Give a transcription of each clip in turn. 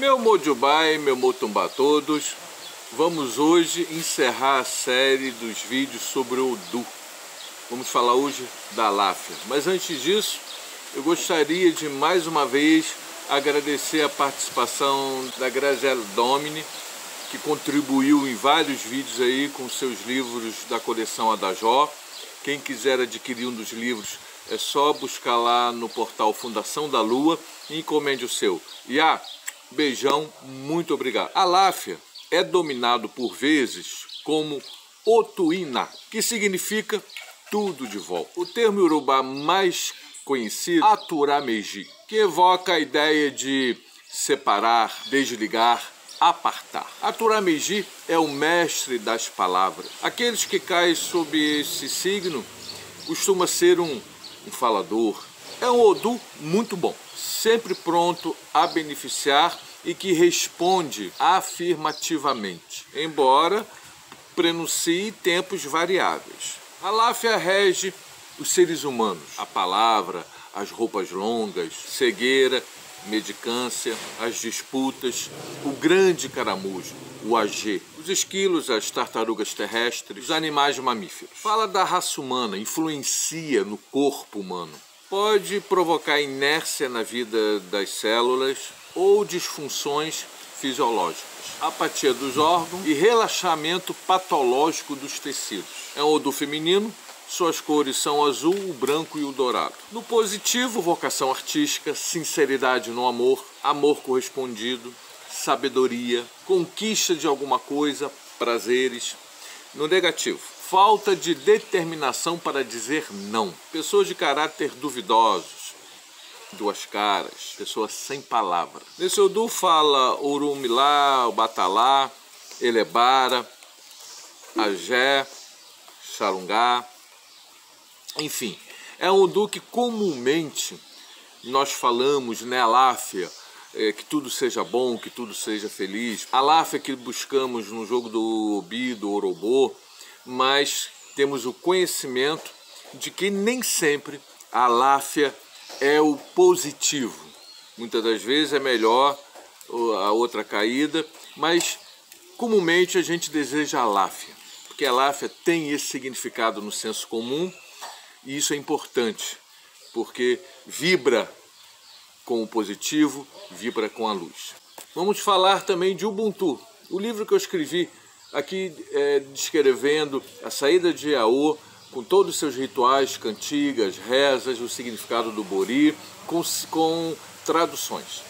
Meu Mojubai, meu Motumba todos, vamos hoje encerrar a série dos vídeos sobre o Odu. Vamos falar hoje da Láfia, mas antes disso, eu gostaria de mais uma vez agradecer a participação da Graziella Domini, que contribuiu em vários vídeos aí com seus livros da coleção Adajó. Quem quiser adquirir um dos livros é só buscar lá no portal Fundação da Lua e encomende o seu. E ah, beijão, muito obrigado. A Láfia é dominado por vezes como Otuína, que significa tudo de volta. O termo urubá mais conhecido, Aturameji, que evoca a ideia de separar, desligar, apartar. Aturameji é o mestre das palavras. Aqueles que caem sob esse signo costuma ser um, um falador. É um Odu muito bom, sempre pronto a beneficiar e que responde afirmativamente, embora prenuncie tempos variáveis. A Láfia rege os seres humanos, a palavra, as roupas longas, cegueira, medicância, as disputas, o grande caramujo, o AG, os esquilos, as tartarugas terrestres, os animais mamíferos. Fala da raça humana, influencia no corpo humano. Pode provocar inércia na vida das células ou disfunções fisiológicas, apatia dos órgãos e relaxamento patológico dos tecidos. É um odor feminino, suas cores são o azul, o branco e o dourado. No positivo, vocação artística, sinceridade no amor, amor correspondido, sabedoria, conquista de alguma coisa, prazeres. No negativo, falta de determinação para dizer não. Pessoas de caráter duvidosos, duas caras, pessoas sem palavra. Nesse Odu fala Urumilá, Batalá, Elebara, Agé, Xarungá, enfim, é um Odu que comumente nós falamos, né, Aláfia, é, que tudo seja bom, que tudo seja feliz. Aláfia que buscamos no jogo do Obi, do Orobô, mas temos o conhecimento de que nem sempre a Aláfia é o positivo. Muitas das vezes é melhor a outra caída, mas comumente a gente deseja a Aláfia, porque a Aláfia tem esse significado no senso comum e isso é importante, porque vibra com o positivo, vibra com a luz. Vamos falar também de Ubuntu, o livro que eu escrevi aqui é, descrevendo a saída de Iaô, com todos os seus rituais, cantigas, rezas, o significado do Bori, com, com traduções.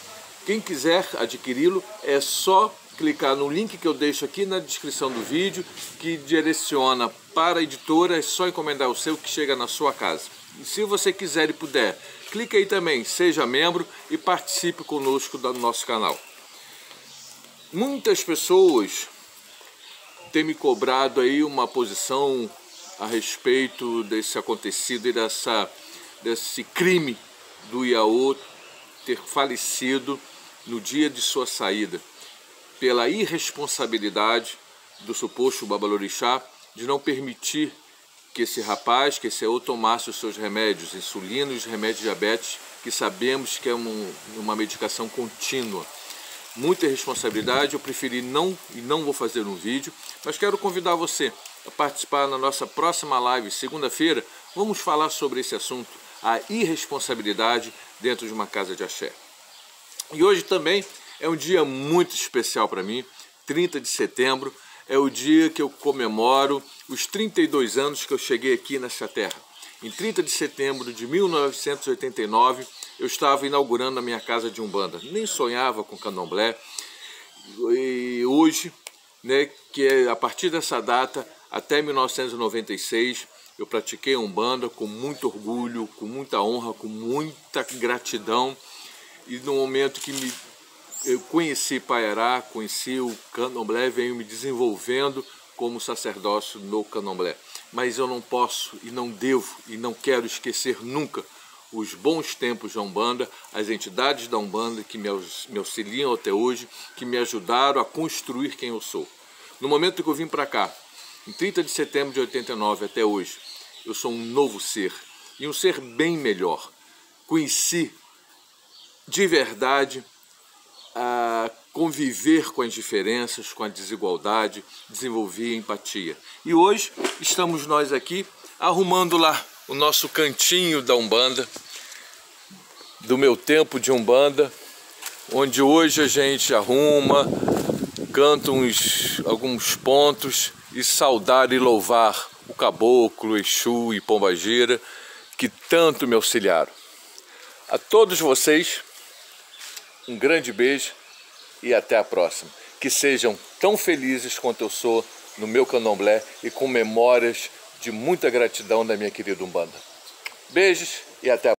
Quem quiser adquiri-lo é só clicar no link que eu deixo aqui na descrição do vídeo, que direciona para a editora, é só encomendar o seu que chega na sua casa. E se você quiser e puder, clique aí também, seja membro e participe conosco do nosso canal. Muitas pessoas têm me cobrado aí uma posição a respeito desse acontecido e dessa, desse crime do Iaô ter falecido no dia de sua saída pela irresponsabilidade do suposto Babalorixá de não permitir que esse rapaz, que esse eu tomasse os seus remédios, insulina e os remédios de diabetes, que sabemos que é um, uma medicação contínua. Muita responsabilidade, eu preferi não e não vou fazer um vídeo, mas quero convidar você a participar na nossa próxima live, segunda-feira. Vamos falar sobre esse assunto, a irresponsabilidade dentro de uma casa de axé. E hoje também é um dia muito especial para mim, 30 de setembro, é o dia que eu comemoro os 32 anos que eu cheguei aqui nessa terra. Em 30 de setembro de 1989, eu estava inaugurando a minha casa de Umbanda. Nem sonhava com candomblé. E hoje, né, que é a partir dessa data até 1996, eu pratiquei Umbanda com muito orgulho, com muita honra, com muita gratidão. E no momento que me eu conheci Paiará, conheci o candomblé, venho me desenvolvendo como sacerdócio no candomblé. Mas eu não posso e não devo e não quero esquecer nunca os bons tempos da Umbanda, as entidades da Umbanda que me auxiliam até hoje, que me ajudaram a construir quem eu sou. No momento que eu vim para cá, em 30 de setembro de 89 até hoje, eu sou um novo ser e um ser bem melhor. Conheci de verdade a conviver com as diferenças, com a desigualdade, desenvolver empatia. E hoje estamos nós aqui arrumando lá o nosso cantinho da Umbanda, do meu tempo de Umbanda, onde hoje a gente arruma, canta uns, alguns pontos e saudar e louvar o caboclo, Exu e Pombagira que tanto me auxiliaram. A todos vocês, um grande beijo e até a próxima. Que sejam tão felizes quanto eu sou no meu candomblé e com memórias de muita gratidão da minha querida Umbanda. Beijos e até a